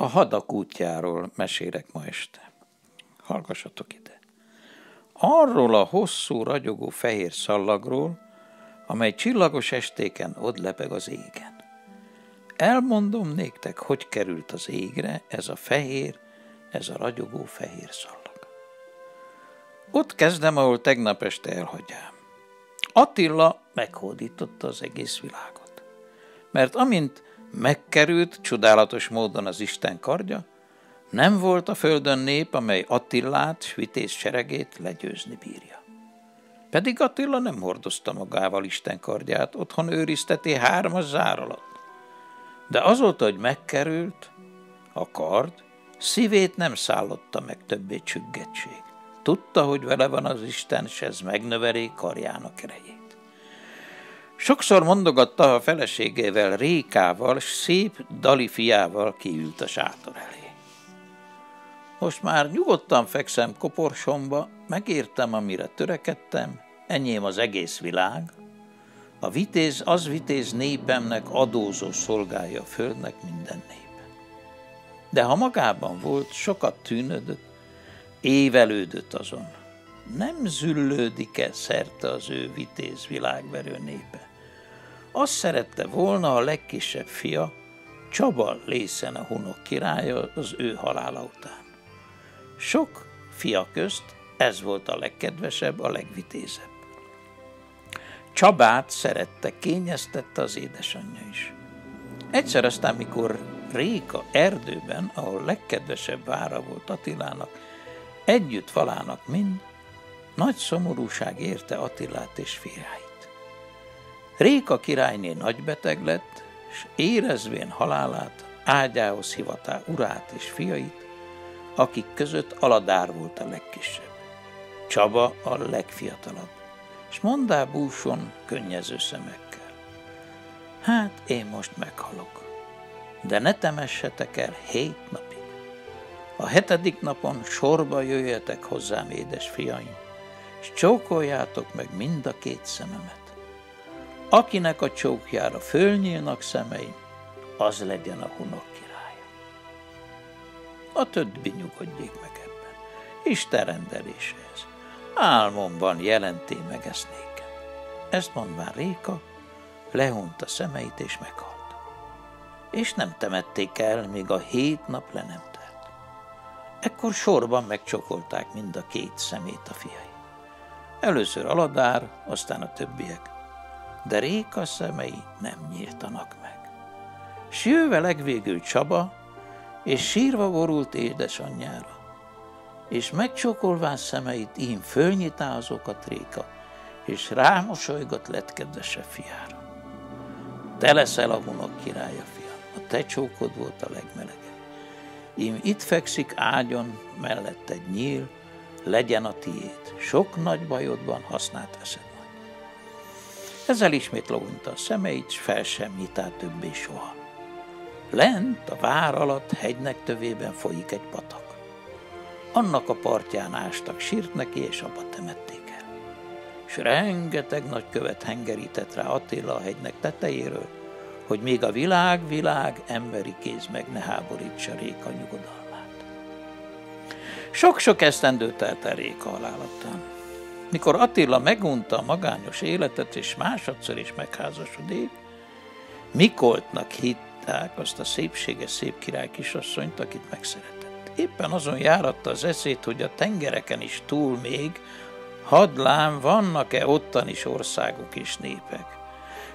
A hadak útjáról mesélek ma este. Hallgassatok ide. Arról a hosszú, ragyogó fehér szallagról, amely csillagos estéken ott lepeg az égen. Elmondom néktek, hogy került az égre ez a fehér, ez a ragyogó fehér szallag. Ott kezdem, ahol tegnap este elhagyám. Attila meghódította az egész világot. Mert amint megkerült csodálatos módon az Isten kardja, nem volt a földön nép, amely Attillát, Svitész seregét legyőzni bírja. Pedig Attila nem hordozta magával Isten kardját, otthon őrizteti hármas zár alatt. De azóta, hogy megkerült a kard, szívét nem szállotta meg többé csüggetség. Tudta, hogy vele van az Isten, s ez megnöveli karjának erejét. Sokszor mondogatta a feleségével, Rékával, szép dali fiával kiült a sátor elé. Most már nyugodtan fekszem koporsomba, megértem, amire törekedtem, enyém az egész világ. A vitéz az vitéz népemnek adózó szolgálja a földnek minden népe. De ha magában volt, sokat tűnödött, évelődött azon. Nem züllődik-e szerte az ő vitéz világverő népe? Azt szerette volna a legkisebb fia, Csaba lészen a hunok királya az ő halála után. Sok fia közt ez volt a legkedvesebb, a legvitézebb. Csabát szerette, kényeztette az édesanyja is. Egyszer aztán, mikor Réka erdőben, ahol legkedvesebb vára volt Attilának, együtt falának mind, nagy szomorúság érte Attilát és fiáit. Réka királyné nagybeteg lett, és érezvén halálát, ágyához hivatá urát és fiait, akik között Aladár volt a legkisebb. Csaba a legfiatalabb, és mondá búson könnyező szemekkel. Hát én most meghalok, de ne temessetek el hét napig. A hetedik napon sorba jöjjetek hozzám, édes fiaim, és csókoljátok meg mind a két szememet. Akinek a csókjára fölnyílnak szemei, az legyen a hunok királya. A többi nyugodjék meg ebben. Isten rendelése ez. Álmomban jelenté meg ezt nékem. Ezt mondván Réka, lehunta szemeit és meghalt. És nem temették el, míg a hét nap le nem telt. Ekkor sorban megcsokolták mind a két szemét a fiai. Először Aladár, aztán a többiek de Réka szemei nem nyíltanak meg. S jöve legvégül Csaba, és sírva borult édesanyjára, és megcsókolván szemeit ím fölnyitá azokat Réka, és rámosolygott lett fiára. Te leszel a hunok királya, fiam, a te csókod volt a legmelegebb. Ím itt fekszik ágyon, mellett egy nyíl, legyen a tiéd, sok nagy bajodban hasznát veszed. Ezzel ismét lovonta a szemeit, s fel sem nyitá többé soha. Lent, a vár alatt, hegynek tövében folyik egy patak. Annak a partján ástak sírt neki, és abba temették el. S rengeteg nagy követ hengerített rá Attila a hegynek tetejéről, hogy még a világ, világ emberi kéz meg ne háborítsa Réka nyugodalmát. Sok-sok esztendő telt el Réka halálatán. Mikor Attila megunta a magányos életet, és másodszor is megházasodik, Mikoltnak hitták azt a szépséges szép király kisasszonyt, akit megszeretett. Éppen azon járatta az eszét, hogy a tengereken is túl még, hadlám, vannak-e ottan is országok és népek.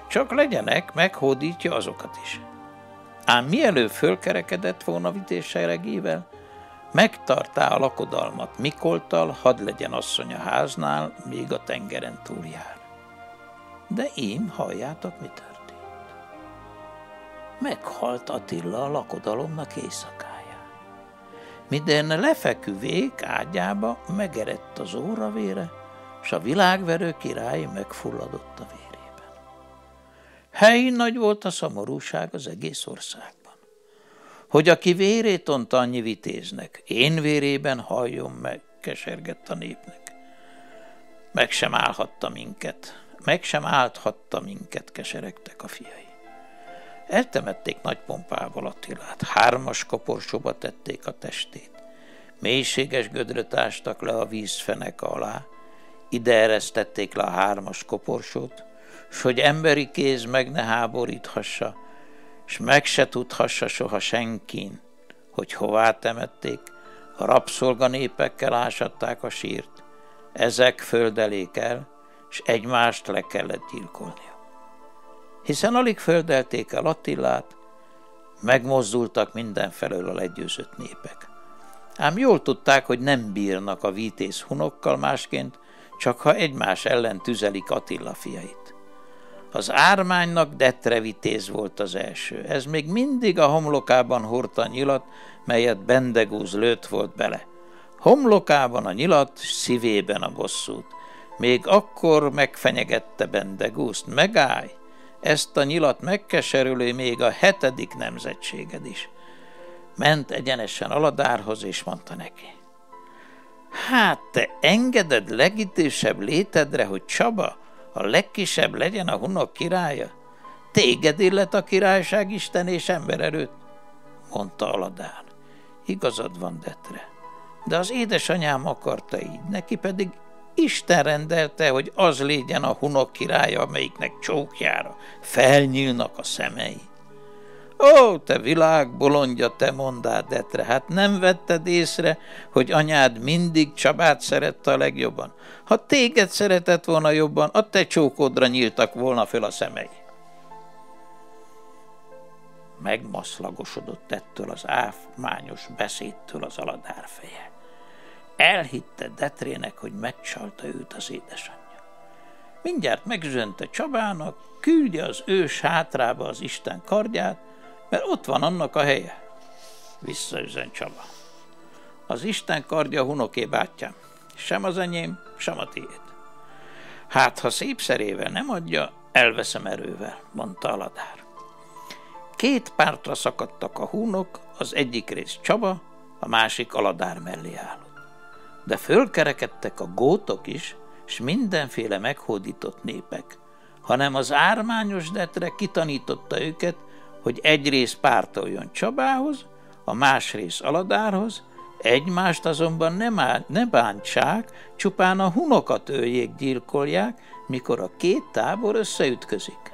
Csak legyenek, meghódítja azokat is. Ám mielőtt fölkerekedett volna vitéseregével, Megtartá a lakodalmat Mikoltal, hadd legyen asszony a háznál, még a tengeren túl jár. De én halljátok, mi történt. Meghalt Attila a lakodalomnak éjszakáján. Minden lefeküvék ágyába megerett az óravére, s a világverő király megfulladott a vérében. Helyi nagy volt a szomorúság az egész ország hogy aki vérét ont annyi vitéznek, én vérében halljon meg, kesergett a népnek. Meg sem állhatta minket, meg sem állthatta minket, keseregtek a fiai. Eltemették nagy pompával Attilát, hármas koporsóba tették a testét. Mélységes gödröt ástak le a vízfenek alá, ide eresztették le a hármas koporsót, s hogy emberi kéz meg ne háboríthassa, s meg se tudhassa soha senkin, hogy hová temették, a rabszolga népekkel ásatták a sírt, ezek földelék el, s egymást le kellett gyilkolnia. Hiszen alig földelték el Attilát, megmozdultak mindenfelől a legyőzött népek. Ám jól tudták, hogy nem bírnak a vítész hunokkal másként, csak ha egymás ellen tüzelik Attila fiait. Az ármánynak Detre vitéz volt az első. Ez még mindig a homlokában hordta nyilat, melyet Bendegúz lőtt volt bele. Homlokában a nyilat, szívében a bosszút. Még akkor megfenyegette Bendegúzt, megállj, ezt a nyilat megkeserülő még a hetedik nemzetséged is. Ment egyenesen Aladárhoz, és mondta neki. Hát te engeded legidősebb létedre, hogy Csaba a legkisebb legyen a hunok királya? Téged illet a királyság Isten és ember erőt, mondta Aladár. Igazad van, Detre, de az édesanyám akarta így, neki pedig Isten rendelte, hogy az legyen a hunok királya, amelyiknek csókjára felnyílnak a szemei. Ó, te világ bolondja, te mondád, Detre, hát nem vetted észre, hogy anyád mindig Csabát szerette a legjobban. Ha téged szeretett volna jobban, a te csókodra nyíltak volna föl a szemei. Megmaszlagosodott ettől az áfmányos beszédtől az aladár feje. Elhitte Detrének, hogy megcsalta őt az édesanyja. Mindjárt megüzente Csabának, küldje az ős hátrába az Isten kardját, mert ott van annak a helye. Visszaüzen Csaba. Az Isten kardja hunoké bátyám, sem az enyém, sem a tiéd. Hát, ha szép szerével nem adja, elveszem erővel, mondta Aladár. Két pártra szakadtak a húnok, az egyik rész Csaba, a másik Aladár mellé állott. De fölkerekedtek a gótok is, s mindenféle meghódított népek, hanem az ármányos detre kitanította őket, hogy egy rész pártoljon Csabához, a más rész Aladárhoz, egymást azonban nem, áll, ne bántsák, csupán a hunokat öljék, gyilkolják, mikor a két tábor összeütközik.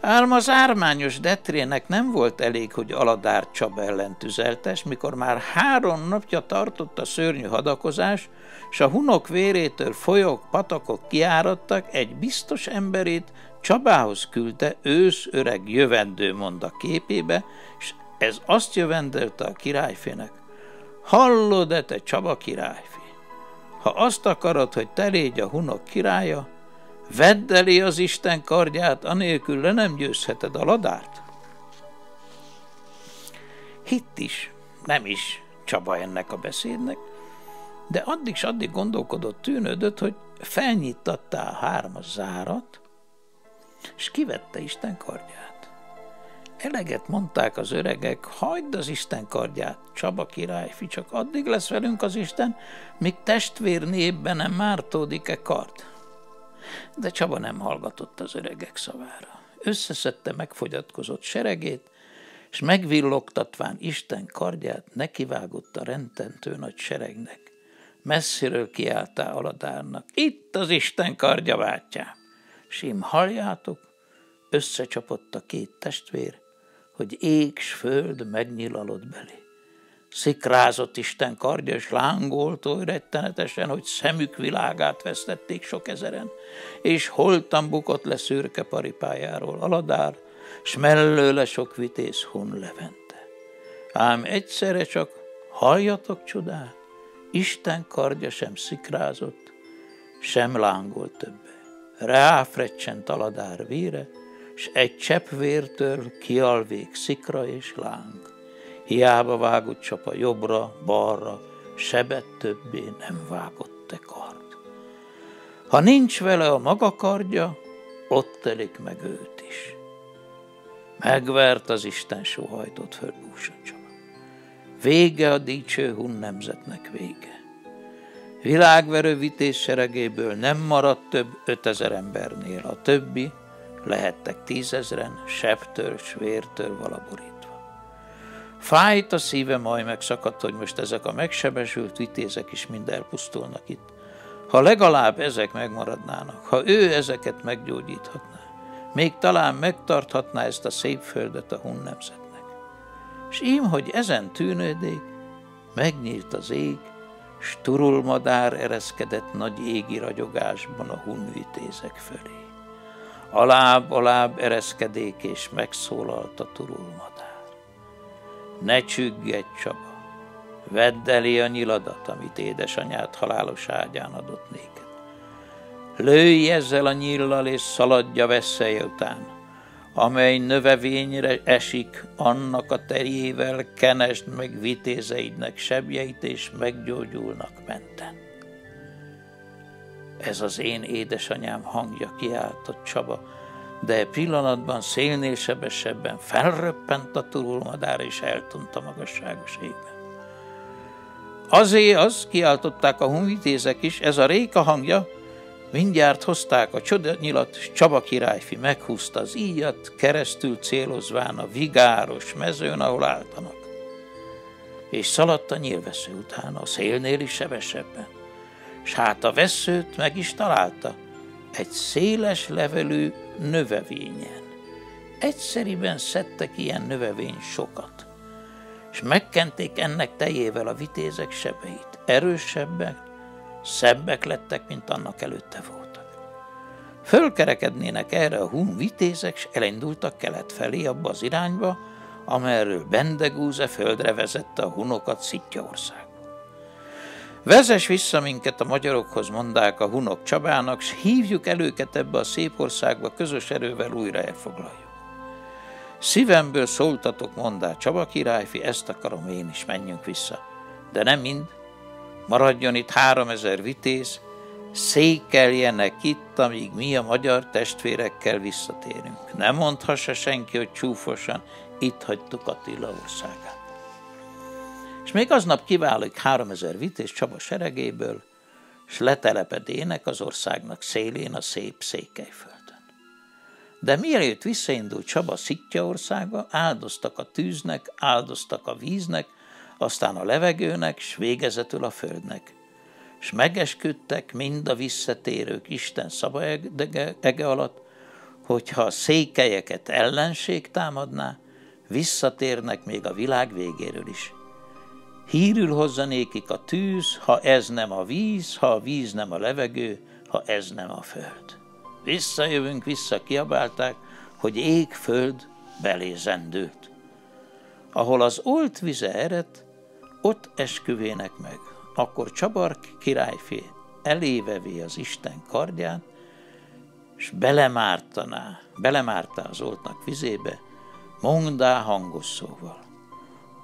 Ám az ármányos detrének nem volt elég, hogy Aladár Csaba ellen tüzeltes, mikor már három napja tartott a szörnyű hadakozás, s a hunok vérétől folyók, patakok kiáradtak, egy biztos emberét Csabához küldte ősz öreg jövendő mond a képébe, és ez azt jövendelte a királyfének. Hallod-e te Csaba királyfi? Ha azt akarod, hogy te légy a hunok királya, vedd elé az Isten kardját, anélkül le nem győzheted a ladárt. Hitt is, nem is Csaba ennek a beszédnek, de addig s addig gondolkodott, tűnődött, hogy felnyitatta a hármas zárat, és kivette Isten kardját. Eleget mondták az öregek, hagyd az Isten kardját, Csaba királyfi, csak addig lesz velünk az Isten, míg testvér népben nem mártódik-e kard. De Csaba nem hallgatott az öregek szavára. Összeszedte megfogyatkozott seregét, és megvillogtatván Isten kardját nekivágott a rendtentő nagy seregnek. Messziről kiáltá Aladárnak, itt az Isten kardja bátyám! Sim halljátok, összecsapott a két testvér, hogy ég s föld megnyilalott belé. Szikrázott Isten kardja, és lángolt oly rettenetesen, hogy szemük világát vesztették sok ezeren, és holtan bukott le szürke paripájáról Aladár, s mellőle sok vitéz hun levente. Ám egyszerre csak halljatok csodát, Isten kardja sem szikrázott, sem lángolt többe. Ráfrecsent Aladár vére, s egy csepp vértől kialvék szikra és láng. Hiába vágott csapa jobbra, balra, sebet többé nem vágott te kard. Ha nincs vele a maga kardja, ott telik meg őt is. Megvert az Isten sóhajtott föl Csaba. Vége a dicső hun nemzetnek vége. Világverő vitéz seregéből nem maradt több ötezer embernél, a többi lehettek tízezren, sebtől, svértől valaborítva. Fájt a szíve, majd megszakadt, hogy most ezek a megsebesült vitézek is mind elpusztulnak itt. Ha legalább ezek megmaradnának, ha ő ezeket meggyógyíthatná, még talán megtarthatná ezt a szép földet a hun nemzetnek. És ím, hogy ezen tűnődék, megnyílt az ég, s turulmadár ereszkedett nagy égi ragyogásban a hunvitézek fölé. Alább, alább ereszkedék, és megszólalt a turulmadár. Ne csüggedj, Csaba, vedd elé a nyiladat, amit édesanyád halálos ágyán adott néked. Lőj ezzel a nyillal, és szaladja veszélye után, amely növevényre esik, annak a terjével kenesd meg vitézeidnek sebjeit, és meggyógyulnak menten. Ez az én édesanyám hangja kiáltott Csaba, de pillanatban szélnél sebesebben felröppent a turulmadár, és eltunt a magasságos égben. Azé az, kiáltották a hunvitézek is, ez a réka hangja, Mindjárt hozták a csodanyilat, s Csaba királyfi meghúzta az íjat, keresztül célozván a vigáros mezőn, ahol álltanak. És szaladt a nyílvesző utána, a szélnél is sebesebben. S hát a veszőt meg is találta, egy széles levelű növevényen. Egyszeriben szedtek ilyen növevény sokat, és megkenték ennek tejével a vitézek sebeit. Erősebbek, szebbek lettek, mint annak előtte voltak. Fölkerekednének erre a hun vitézek, s elindultak kelet felé, abba az irányba, amerről Bendegúze földre vezette a hunokat Szitjaországba. Vezes vissza minket a magyarokhoz, mondák a hunok Csabának, s hívjuk el őket ebbe a szép országba, közös erővel újra elfoglaljuk. Szívemből szóltatok, mondá Csaba királyfi, ezt akarom én is, menjünk vissza. De nem mind, Maradjon itt háromezer vitéz, székeljenek itt, amíg mi a magyar testvérekkel visszatérünk. Nem mondhassa senki, hogy csúfosan itt hagytuk Attila országát. És még aznap kiválik háromezer vitéz Csaba seregéből, és letelepedének az országnak szélén a szép Székelyföldön. De mielőtt visszaindult Csaba Szitja országba, áldoztak a tűznek, áldoztak a víznek, aztán a levegőnek, s végezetül a földnek. És megesküdtek mind a visszatérők Isten szaba ege, alatt, hogyha a székelyeket ellenség támadná, visszatérnek még a világ végéről is. Hírül hozza nékik a tűz, ha ez nem a víz, ha a víz nem a levegő, ha ez nem a föld. Visszajövünk, vissza kiabálták, hogy ég, föld belé. Ahol az olt vize eredt, ott esküvének meg. Akkor Csabar királyfé elévevé az Isten kardját, és belemártaná, belemártá az oltnak vizébe, mondá hangos szóval.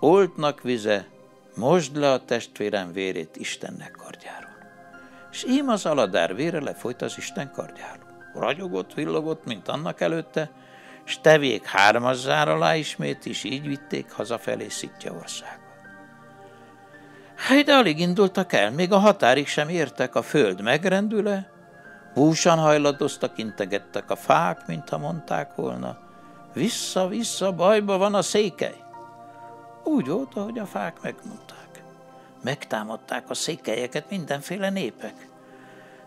Oltnak vize, mosd le a testvérem vérét Istennek kardjáról. És ím az aladár vére lefolyt az Isten kardjáról. Ragyogott, villogott, mint annak előtte, s tevék hármazzár alá ismét, is így vitték hazafelé Szitja ország. Hát de alig indultak el, még a határig sem értek, a föld megrendüle, búsan hajladoztak, integettek a fák, mintha mondták volna, vissza-vissza, bajba van a székely. Úgy volt, ahogy a fák megmondták. Megtámadták a székelyeket mindenféle népek.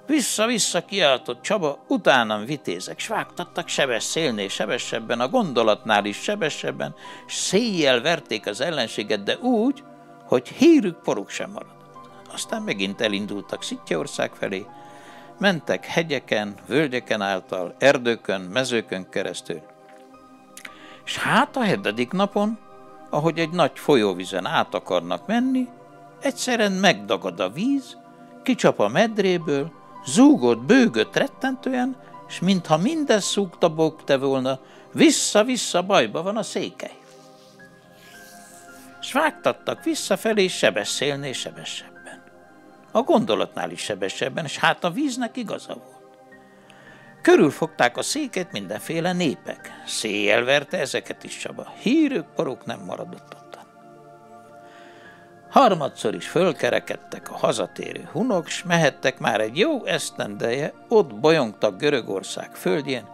Vissza-vissza kiáltott Csaba, utánam vitézek, s vágtattak sebes szélnél sebesebben, a gondolatnál is sebesebben, s széjjel verték az ellenséget, de úgy, hogy hírük poruk sem maradott. Aztán megint elindultak Szitjaország felé, mentek hegyeken, völgyeken által, erdőkön, mezőkön keresztül. És hát a hetedik napon, ahogy egy nagy folyóvizen át akarnak menni, egyszerűen megdagad a víz, kicsap a medréből, zúgott, bőgött rettentően, és mintha minden szúgta bogte volna, vissza-vissza bajba van a székely s vágtattak visszafelé sebes szélnél sebesebben. A gondolatnál is sebesebben, és hát a víznek igaza volt. Körülfogták a széket mindenféle népek. Széjjel verte ezeket is Csaba. Hírük, poruk nem maradott ottan. Harmadszor is fölkerekedtek a hazatérő hunok, s mehettek már egy jó esztendeje, ott bolyongtak Görögország földjén,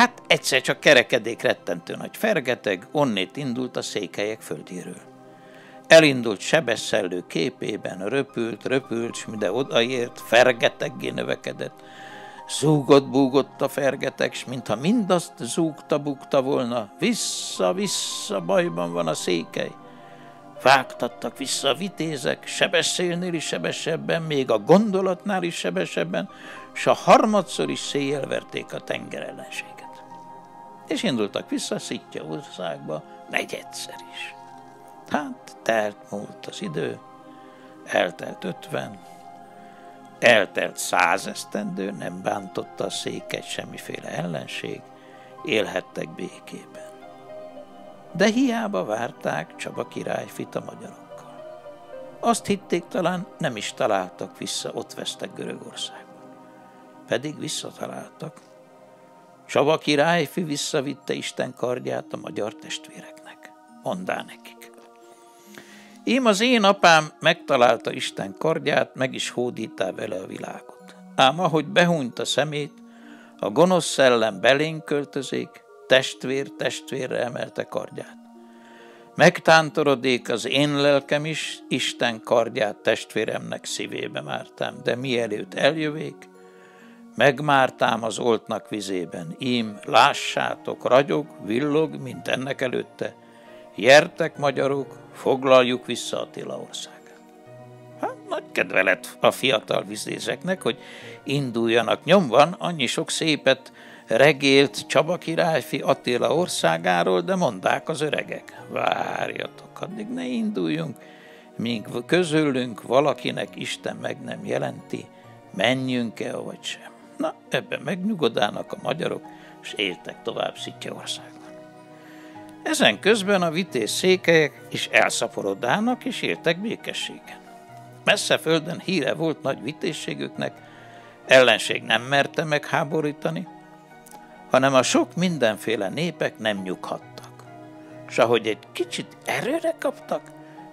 Hát egyszer csak kerekedék rettentő nagy fergeteg, onnét indult a székelyek földjéről. Elindult sebeszellő képében, röpült, röpült, s mide odaért, fergeteggé növekedett. Zúgott, búgott a fergeteg, s mintha mindazt zúgta, bukta volna, vissza, vissza, bajban van a székely. Vágtattak vissza a vitézek, sebessélnél is sebesebben, még a gondolatnál is sebesebben, s a harmadszor is széjjel verték a tenger ellenséget. És indultak vissza Szitja országba negyedszer is. Hát telt múlt az idő, eltelt ötven, eltelt százesztendő, nem bántotta a széket semmiféle ellenség, élhettek békében. De hiába várták Csaba királyfit a magyarokkal. Azt hitték talán nem is találtak vissza, ott vesztek Görögországban. Pedig visszataláltak. Csaba királyfi visszavitte Isten kardját a magyar testvéreknek. Mondá nekik. Ím az én apám megtalálta Isten kardját, meg is hódítá vele a világot. Ám ahogy behúnyt a szemét, a gonosz szellem belénk költözék, testvér testvérre emelte kardját. Megtántorodék az én lelkem is, Isten kardját testvéremnek szívébe mártám, de mielőtt eljövék, megmártám az oltnak vizében, ím, lássátok, ragyog, villog, mint ennek előtte, jertek magyarok, foglaljuk vissza Attila országát. Hát, nagy kedve lett a fiatal vizézeknek, hogy induljanak nyomban, annyi sok szépet regélt Csaba királyfi Attila országáról, de mondták az öregek, várjatok, addig ne induljunk, míg közülünk valakinek Isten meg nem jelenti, menjünk-e, vagy sem. Na, ebben megnyugodának a magyarok, és éltek tovább Szitjaországban. Ezen közben a vitéz székelyek is elszaporodának, és éltek békességen. Messze földön híre volt nagy vitézségüknek, ellenség nem merte megháborítani, hanem a sok mindenféle népek nem nyughattak. És ahogy egy kicsit erőre kaptak,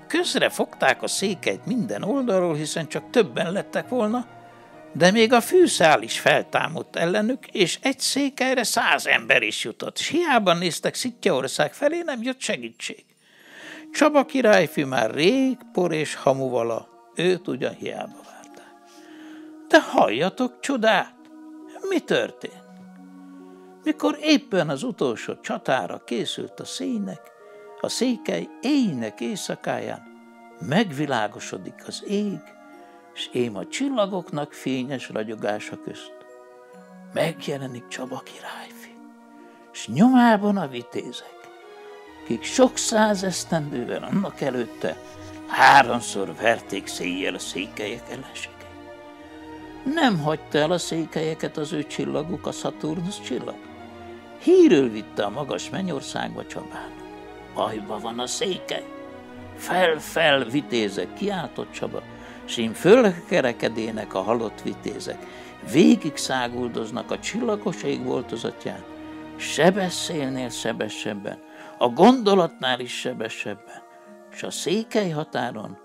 közre fogták a székeit minden oldalról, hiszen csak többen lettek volna, de még a fűszál is feltámadt ellenük, és egy székelyre száz ember is jutott, és hiába néztek Szitjaország felé, nem jött segítség. Csaba királyfi már rég por és hamuvala, őt ugyan hiába várták. De halljatok csodát! Mi történt? mikor éppen az utolsó csatára készült a szének, a székely éjnek éjszakáján megvilágosodik az ég, és ém a csillagoknak fényes ragyogása közt. Megjelenik Csaba királyfi, és nyomában a vitézek, kik sok száz esztendővel annak előtte háromszor verték széjjel a székelyek ellenségeit. Nem hagyta el a székelyeket az ő csillaguk, a Szaturnusz csillag. Hírül vitte a magas mennyországba Csabán. Bajba van a széke. Fel-fel vitézek, kiáltott Csaba, s én fölkerekedének a halott vitézek. Végig száguldoznak a csillagos ég voltozatján. Sebeszélnél sebesebben, a gondolatnál is sebesebben, s a székely határon,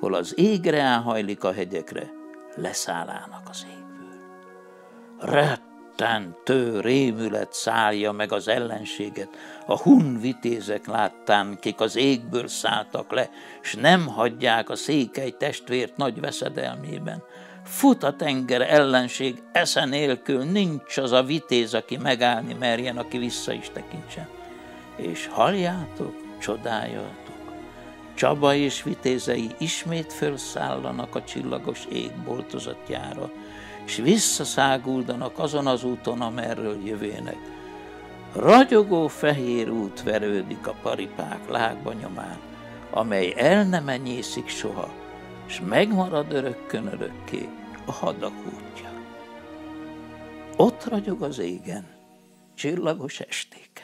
hol az égre áhajlik a hegyekre, leszállának az égből. Rett rettentő rémület szállja meg az ellenséget, a hun vitézek láttán, kik az égből szálltak le, s nem hagyják a székely testvért nagy veszedelmében. Fut a tenger ellenség, esze nélkül nincs az a vitéz, aki megállni merjen, aki vissza is tekintsen. És halljátok, csodáljatok, Csaba és vitézei ismét felszállanak a csillagos ég boltozatjára, és visszaszáguldanak azon az úton, amerről jövének. Ragyogó fehér út verődik a paripák lágba nyomán, amely el nem enyészik soha, és megmarad örökkön örökké a hadak útja. Ott ragyog az égen, csillagos esték.